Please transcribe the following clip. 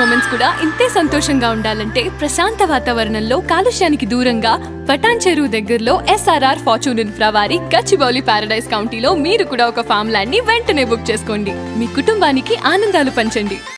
కూడా ఇంతే సంతోషంగా ఉండాలంటే ప్రశాంత వాతావరణంలో కాలుష్యానికి దూరంగా పటాన్ చెరువు దగ్గరలో ఎస్ఆర్ఆర్ ఫార్చ్యూన్ ఇన్ఫ్రా వారి గచ్చిబౌలి పారడైజ్ కౌంటీలో మీరు కూడా ఒక ఫామ్ ల్యాండ్ని వెంటనే బుక్ చేసుకోండి మీ కుటుంబానికి ఆనందాలు పంచండి